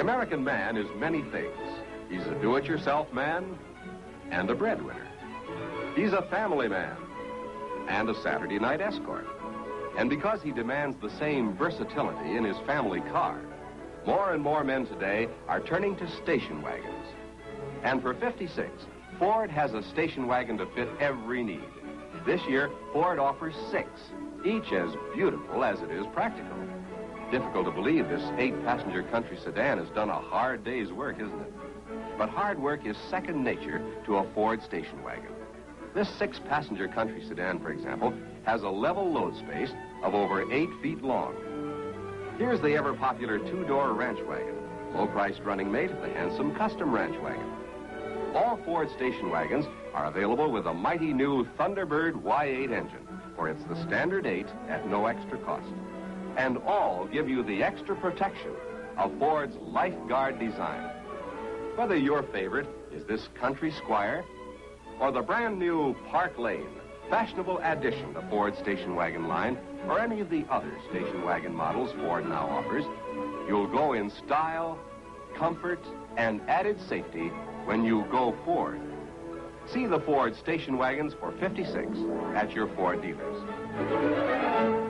American man is many things. He's a do-it-yourself man and a breadwinner. He's a family man and a Saturday night escort. And because he demands the same versatility in his family car, more and more men today are turning to station wagons. And for 56, Ford has a station wagon to fit every need. This year, Ford offers six, each as beautiful as it is practical. Difficult to believe this eight-passenger country sedan has done a hard day's work, isn't it? But hard work is second nature to a Ford station wagon. This six-passenger country sedan, for example, has a level load space of over eight feet long. Here's the ever-popular two-door ranch wagon, low-priced running mate of the handsome custom ranch wagon. All Ford station wagons are available with a mighty new Thunderbird Y8 engine, for it's the standard 8 at no extra cost. And all give you the extra protection of Ford's Lifeguard design. Whether your favorite is this Country Squire or the brand new Park Lane, fashionable addition to Ford's station wagon line, or any of the other station wagon models Ford now offers, you'll go in style, comfort, and added safety when you go Ford. See the Ford station wagons for 56 at your Ford dealers.